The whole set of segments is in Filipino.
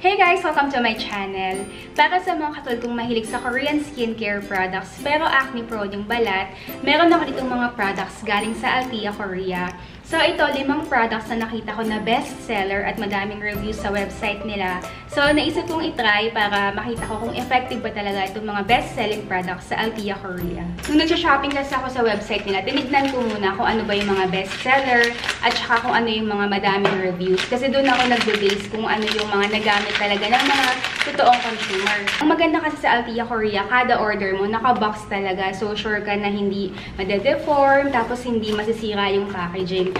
Hey guys! Welcome to my channel. Para sa mga katulad kong mahilig sa Korean skincare products pero acne prone yung balat, meron ako ditong mga products galing sa Althea, Korea. So ito, limang products na nakita ko na best seller at madaming reviews sa website nila. So naisip kong itry para makita ko kung effective ba talaga itong mga best-selling products sa Althea, Korea. Nung nagsha-shopping kasi ako sa website nila, tinignan ko muna kung ano ba yung mga best seller at saka kung ano yung mga madaming reviews. Kasi doon ako nagbe-base kung ano yung mga nagamit talaga ng mga totoong consumer. Ang maganda kasi sa Althea, Korea, kada order mo, naka-box talaga. So sure ka na hindi madedeform, tapos hindi masisira yung packaging.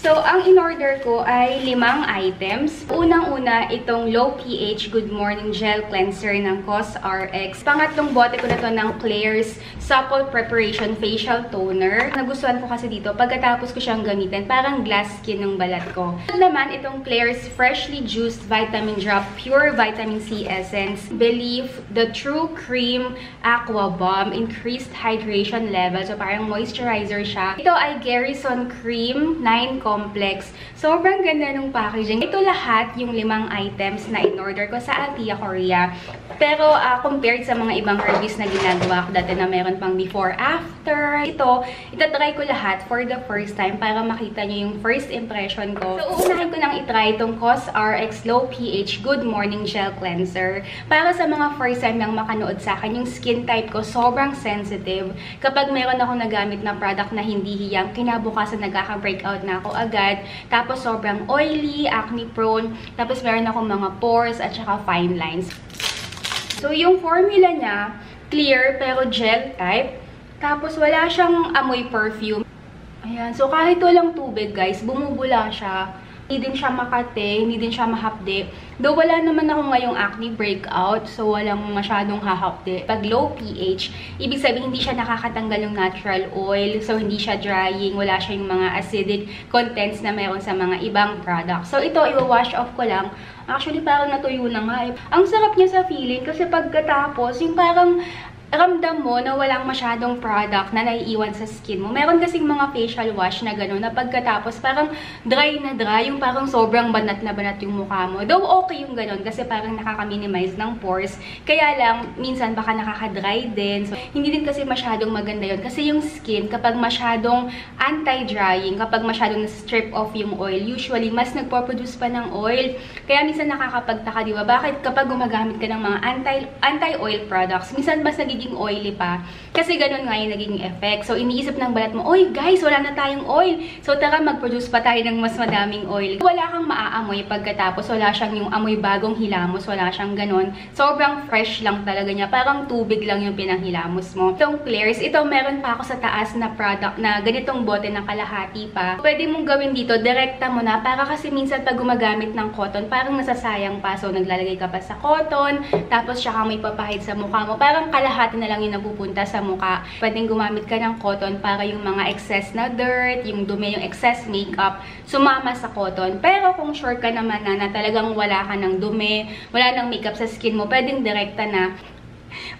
So, ang in-order ko ay limang items. Unang-una, itong Low pH Good Morning Gel Cleanser ng COSRX. Pangatlong bote ko na to ng Claire's Supple Preparation Facial Toner. Nagustuhan ko kasi dito, pagkatapos ko siyang gamitin, parang glass skin ng balat ko. At naman, itong Claire's Freshly Juiced Vitamin Drop Pure Vitamin C Essence. Believe the True Cream Aqua Bomb Increased Hydration Level. So, parang moisturizer siya. Ito ay Garrison Cream 9 complex. Sobrang ganda ng packaging. Ito lahat yung limang items na in-order ko sa Althea, Korea. Pero uh, compared sa mga ibang reviews na ginagawa ko dati na meron pang before, after, ito, itatry ko lahat for the first time para makita nyo yung first impression ko. So, uunahin ko nang itry itong COSRX Low pH Good Morning Gel Cleanser. Para sa mga first time nang makanood sa akin, yung skin type ko sobrang sensitive. Kapag meron ako nagamit na product na hindi hiyang, kinabukasan nagkaka-breakout na ako agad. Tapos sobrang oily, acne prone. Tapos meron akong mga pores at saka fine lines. So yung formula niya, clear pero gel type. Tapos wala siyang amoy perfume. Ayan. So kahit walang tubig guys, bumubula siya. Hindi din siya makate, hindi din siya mahapde. Though wala naman ako ngayong acne breakout, so walang masyadong hahapde. Pag low pH, ibig sabihin hindi siya nakakatanggal ng natural oil, so hindi siya drying, wala siya yung mga acidic contents na meron sa mga ibang products. So ito, i-wash off ko lang. Actually, parang natuyo na nga eh. Ang sarap niya sa feeling kasi pagkatapos, yung parang ramdam mo na walang masyadong product na naiiwan sa skin mo. Meron kasing mga facial wash na gano'n na pagkatapos parang dry na dry, yung parang sobrang banat na banat yung mukha mo. Though okay yung gano'n kasi parang nakaka-minimize ng pores. Kaya lang, minsan baka nakaka-dry din. So, hindi din kasi masyadong maganda yon Kasi yung skin, kapag masyadong anti-drying, kapag masyadong strip off yung oil, usually mas nagpo-produce pa ng oil. Kaya minsan nakakapagtaka, di ba? Bakit kapag gumagamit ka ng mga anti-oil anti products, minsan mas nagiging nagiging oily pa. Kasi ganun nga yung nagiging effect. So, iniisip ng balat mo, Oy, guys, wala na tayong oil. So, tara, mag-produce pa tayo ng mas madaming oil. Wala kang maaamoy pagkatapos. Wala siyang yung amoy bagong hilamos. Wala siyang ganun. Sobrang fresh lang talaga niya. Parang tubig lang yung pinanghilamos mo. Itong Claire's, ito meron pa ako sa taas na product na ganitong bote ng kalahati pa. Pwede mong gawin dito, direkta mo na. Para kasi minsan pag gumagamit ng cotton, parang nasasayang pa. So, naglalagay ka pa sa cotton. Tapos, siya may papahid sa mukha mo. Parang kalahati kalahati na lang yung napupunta sa mukha. Pwedeng gumamit ka ng cotton para yung mga excess na dirt, yung dumi, yung excess makeup, sumama sa cotton. Pero kung sure ka naman na, na talagang wala ka ng dumi, wala ng makeup sa skin mo, pwedeng direkta na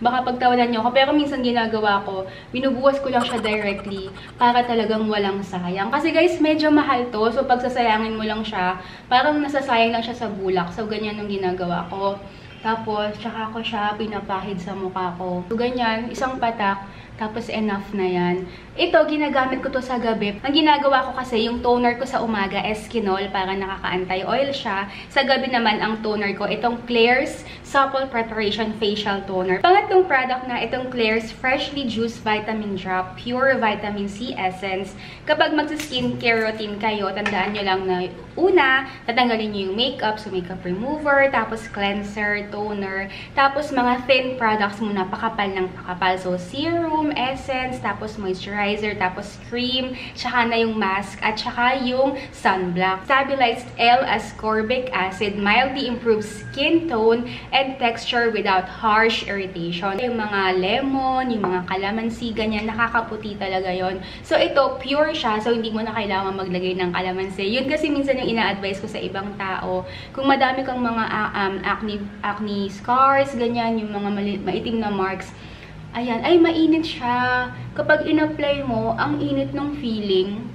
baka pagtawanan nyo ako. Pero minsan ginagawa ko, binubuwas ko lang siya directly para talagang walang sayang. Kasi guys, medyo mahal to. So, pagsasayangin mo lang siya, parang nasasayang lang siya sa bulak. So, ganyan yung ginagawa ko. Tapos, tsaka ko siya pinapahid sa mukha ko. So, ganyan, isang patak, tapos enough na yan. Ito, ginagamit ko to sa gabi. Ang ginagawa ko kasi, yung toner ko sa umaga, Eskinol, para nakaka-anti-oil siya. Sa gabi naman, ang toner ko, itong Claire's Supple Preparation Facial Toner. Pangatlong product na itong Claire's Freshly Juiced Vitamin Drop Pure Vitamin C Essence. Kapag mag-skincare routine kayo, tandaan nyo lang na una, tatanggalin nyo yung makeup, so makeup remover, tapos cleanser, toner, tapos mga thin products muna, pakapal ng pakapal. So, serum, essence, tapos moisturizer, moisturizer, tapos cream, tsaka na yung mask, at tsaka yung sunblock. Stabilized L-ascorbic acid mildly improves skin tone and texture without harsh irritation. Yung mga lemon, yung mga kalamansi, ganyan, nakakaputi talaga yon So, ito, pure siya, so hindi mo na kailangan maglagay ng kalamansi. Yun kasi minsan yung ina-advise ko sa ibang tao. Kung madami kang mga uh, um, acne, acne scars, ganyan, yung mga maitim na marks, Ayan, ay mainit siya. Kapag in-apply mo, ang init ng feeling.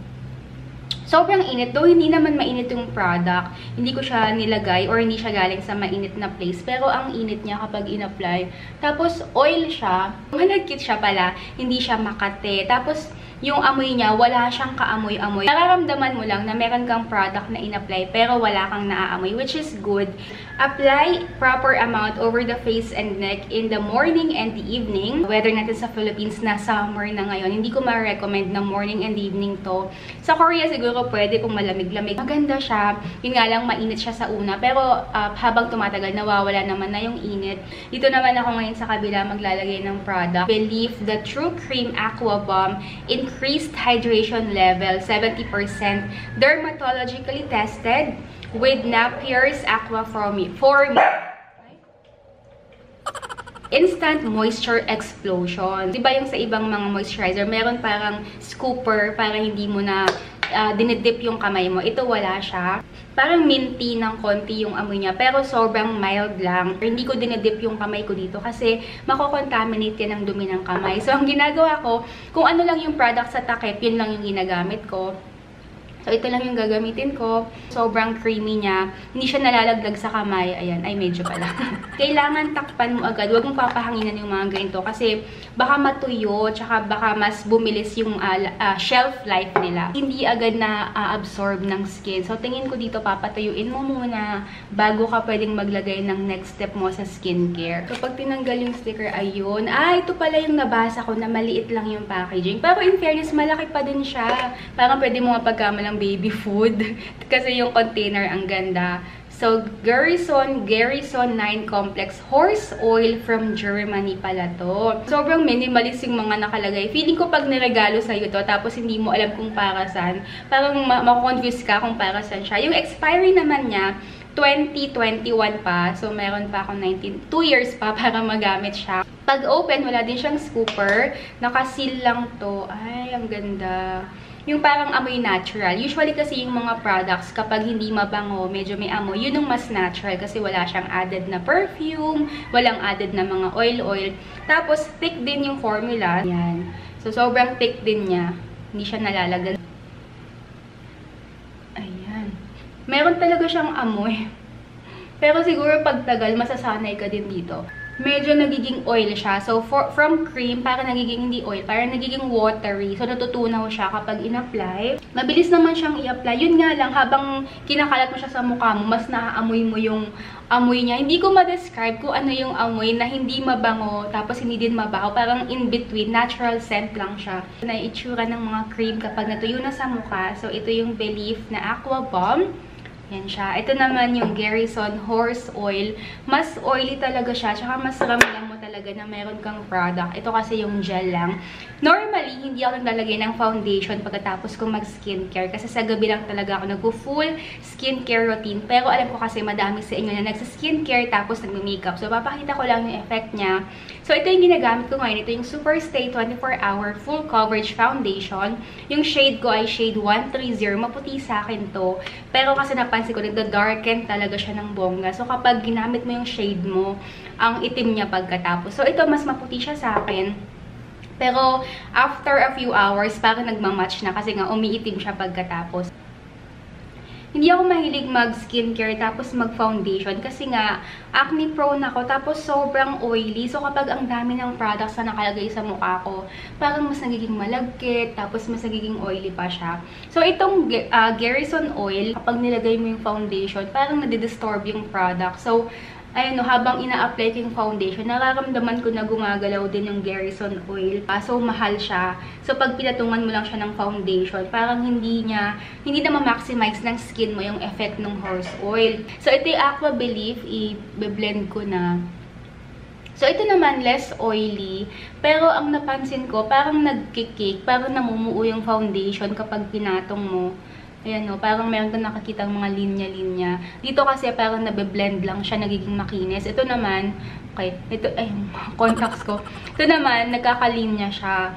Sobrang init. Though hindi naman mainit yung product, hindi ko siya nilagay or hindi siya galing sa mainit na place. Pero ang init niya kapag in-apply. Tapos, oil siya. Malagkit siya pala. Hindi siya makate. Tapos, yung amoy niya, wala siyang kaamoy-amoy. Nararamdaman mo lang na meron kang product na in-apply pero wala kang naaamoy, which is good. Apply proper amount over the face and neck in the morning and the evening. Whether natin sa Philippines na summer na ngayon, hindi ko ma-recommend na morning and evening to. Sa Korea siguro pwede kung malamig-lamig. Maganda siya. Yun nga lang, mainit siya sa una. Pero uh, habang tumatagal, nawawala naman na yung init. Dito naman ako ngayon sa kabila maglalagay ng product. Believe the True Cream Aqua Bomb in increased hydration level, 70%, dermatologically tested with Napier's Aqua Formi. Formi. Instant moisture explosion. Diba yung sa ibang mga moisturizer, meron parang scooper para hindi mo na uh, dinidip yung kamay mo. Ito wala siya. Parang minty ng konti yung amoy niya. Pero sobrang mild lang. Hindi ko dinidip yung kamay ko dito kasi makocontaminate yan ng dumi ng kamay. So, ang ginagawa ko, kung ano lang yung product sa takip, yun lang yung ginagamit ko. So, ito lang yung gagamitin ko. Sobrang creamy niya. Hindi siya nalalaglag sa kamay. Ayan. Ay, medyo pala. Kailangan takpan mo agad. Huwag mong papahanginan yung mga ganito. Kasi, baka matuyo. Tsaka, baka mas bumilis yung uh, uh, shelf life nila. Hindi agad na uh, absorb ng skin. So, tingin ko dito, papatuyuin mo muna bago ka pwedeng maglagay ng next step mo sa skincare. So, pag tinanggal yung sticker, ayun. Ah, ito pala yung nabasa ko na maliit lang yung packaging. Pero in fairness, malaki pa din siya. Parang pwede mo mapagkamalang ng baby food. Kasi yung container ang ganda. So, Garrison, Garrison 9 Complex Horse Oil from Germany pala to. Sobrang minimalist yung mga nakalagay. Feeling ko pag niregalo sa'yo to, tapos hindi mo alam kung para saan, parang makonfuse ka kung para saan siya. Yung expiry naman niya, 2021 pa. So, meron pa akong 19, 2 years pa para magamit siya. Pag open, wala din siyang scooper. Nakasil lang to. Ay, ang ganda yung parang amoy natural. Usually kasi yung mga products, kapag hindi mabango, medyo may amoy, yun yung mas natural kasi wala siyang added na perfume, walang added na mga oil-oil. Tapos, thick din yung formula. Yan. So, sobrang thick din niya. Hindi siya nalalagan. Ayan. Meron talaga siyang amoy. Pero siguro pagtagal, masasanay ka din dito medyo nagiging oil siya. So, for, from cream, para nagiging hindi oil, para nagiging watery. So, natutunaw siya kapag in-apply. Mabilis naman siyang i-apply. Yun nga lang, habang kinakalat mo siya sa mukha mo, mas naaamoy mo yung amoy niya. Hindi ko ma-describe kung ano yung amoy na hindi mabango, tapos hindi din mabaho. Parang in-between, natural scent lang siya. Na itsura ng mga cream kapag natuyo na sa mukha. So, ito yung Belief na Aqua Bomb. Yan siya. Ito naman yung Garrison Horse Oil. Mas oily talaga siya. Tsaka mas ramdam mo talaga na meron kang product. Ito kasi yung gel lang. Normally, hindi ako naglalagay ng foundation pagkatapos kong mag-skincare. Kasi sa gabi lang talaga ako nag-full skincare routine. Pero alam ko kasi madami sa inyo na nagsa-skincare tapos nag-makeup. So, papakita ko lang yung effect niya. So, ito yung ginagamit ko ngayon. Ito yung Super Stay 24 Hour Full Coverage Foundation. Yung shade ko ay shade 130. Maputi sa akin to. Pero kasi napa napansin ko, nagda-darken talaga siya ng bongga. So, kapag ginamit mo yung shade mo, ang itim niya pagkatapos. So, ito, mas maputi siya sa akin. Pero, after a few hours, parang nagmamatch na kasi nga umiitim siya pagkatapos. Hindi ako mahilig mag-skincare tapos mag-foundation kasi nga acne prone ako tapos sobrang oily. So kapag ang dami ng products na nakalagay sa mukha ko, parang mas nagiging malagkit tapos mas nagiging oily pa siya. So itong uh, Garrison oil, kapag nilagay mo yung foundation, parang nadidisturb yung product. So ayun no, habang ina-apply ko yung foundation, nararamdaman ko na gumagalaw din yung Garrison oil. Uh, so, mahal siya. So, pag pinatungan mo lang siya ng foundation, parang hindi niya, hindi na ma-maximize ng skin mo yung effect ng horse oil. So, ito yung Aqua Belief, i-blend ko na. So, ito naman, less oily. Pero, ang napansin ko, parang nagkikik, parang namumuo yung foundation kapag pinatong mo. Ayan no, parang meron ka nakakita mga linya-linya. Dito kasi parang nabe-blend lang siya, nagiging makinis. Ito naman, okay, ito, ay, contacts ko. Ito naman, nagkakalinya siya.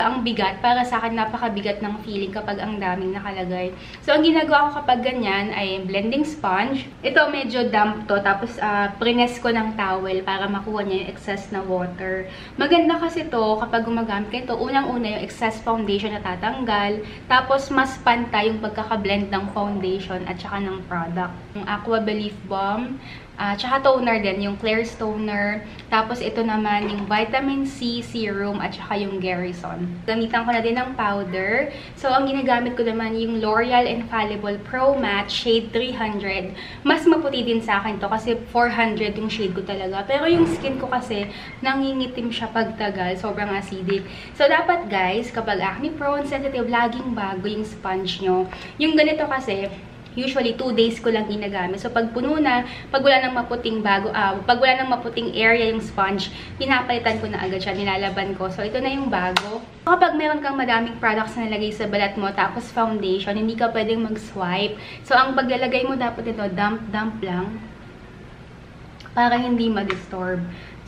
Ang bigat, para sa akin napakabigat ng feeling kapag ang daming nakalagay. So, ang ginagawa ko kapag ganyan ay blending sponge. Ito medyo damp to, tapos uh, prines ko ng towel para makuha niya yung excess na water. Maganda kasi to kapag gumagamit kayo unang-una yung excess foundation na tatanggal, tapos mas pantay yung pagkakablend ng foundation at saka ng product. Yung Aqua Belief Balm, Uh, tsaka toner din, yung Claire's toner. Tapos ito naman yung vitamin C serum at saka yung Garrison. Gamitan ko na din ng powder. So, ang ginagamit ko naman yung L'Oreal Infallible Pro Matte Shade 300. Mas maputi din sa akin to kasi 400 yung shade ko talaga. Pero yung skin ko kasi nangingitim siya pagtagal. Sobrang acidic. So, dapat guys, kapag acne prone, sensitive, laging bago yung sponge nyo. Yung ganito kasi, usually 2 days ko lang ginagamit. So pag puno na, pag wala nang maputing bago, uh, pag wala nang maputing area yung sponge, pinapalitan ko na agad siya, nilalaban ko. So ito na yung bago. Kapag meron kang madaming products na nalagay sa balat mo, tapos foundation, hindi ka pwedeng mag-swipe. So ang paglalagay mo dapat ito, dump-dump lang para hindi ma-disturb.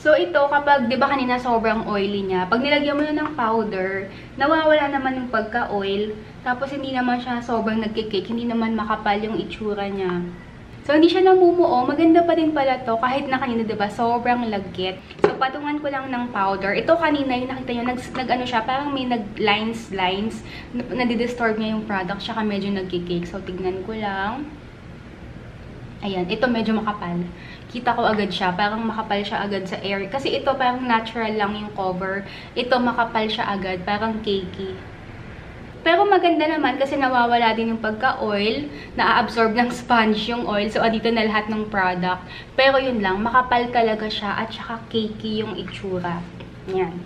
So, ito, kapag, di ba kanina sobrang oily niya, pag nilagyan mo na ng powder, nawawala naman yung pagka-oil, tapos hindi naman siya sobrang nagkikik, hindi naman makapal yung itsura niya. So, hindi siya namumuo. Maganda pa din pala to kahit na kanina, diba, sobrang lagkit. So, patungan ko lang ng powder. Ito kanina, yung nakita nyo, nag, nag siya, parang may nag-lines, lines, nadidisturb niya yung product, tsaka medyo nagkikik. So, tignan ko lang. Ayan, ito medyo makapal kita ko agad siya. Parang makapal siya agad sa air. Kasi ito parang natural lang yung cover. Ito makapal siya agad. Parang cakey. Pero maganda naman kasi nawawala din yung pagka-oil, na-absorb ng sponge yung oil. So, dito na lahat ng product. Pero yun lang, makapal talaga siya at saka cakey yung itsura. Yan.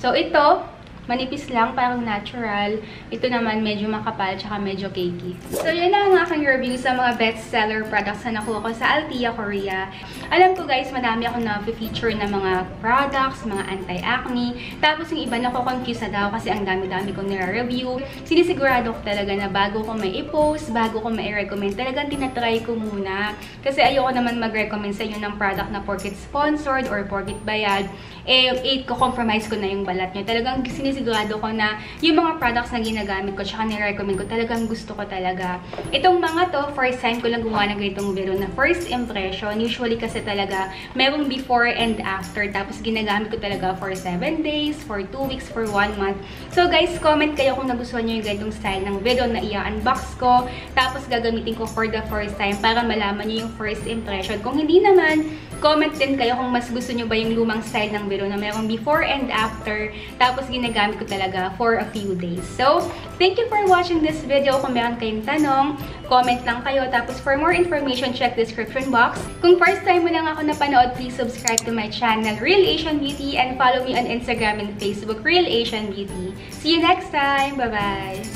So, ito, Manipis lang, parang natural. Ito naman medyo makapal, tsaka medyo cakey. So, yun na ang aking review sa mga bestseller products na nakuha ko sa Altea Korea. Alam ko guys, madami ako na-feature na mga products, mga anti-acne. Tapos yung iba nako-confuse na daw kasi ang dami-dami kong nire-review. Sinisigurado ko talaga na bago ko may i-post, bago ko may recommend talagang tinatry ko muna. Kasi ayoko naman mag-recommend sa inyo ng product na porkit sponsored or porkit bayad. Eh, eh, ko-compromise ko na yung balat nyo. Talagang sinis sinisigurado ko na yung mga products na ginagamit ko tsaka ni-recommend ko, talagang gusto ko talaga. Itong mga to, first time ko lang gumawa ng ganitong video na first impression. Usually kasi talaga, merong before and after. Tapos ginagamit ko talaga for 7 days, for 2 weeks, for 1 month. So guys, comment kayo kung nagustuhan nyo yung ganitong style ng video na i-unbox ko. Tapos gagamitin ko for the first time para malaman nyo yung first impression. Kung hindi naman, comment din kayo kung mas gusto nyo ba yung lumang style ng video na merong before and after. Tapos ginagamit ginagamit ko talaga for a few days. So, thank you for watching this video. Kung meron kayong tanong, comment lang kayo. Tapos, for more information, check description box. Kung first time mo lang ako napanood, please subscribe to my channel, Real Asian Beauty, and follow me on Instagram and Facebook, Real Asian Beauty. See you next time! Bye-bye!